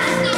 Let's go!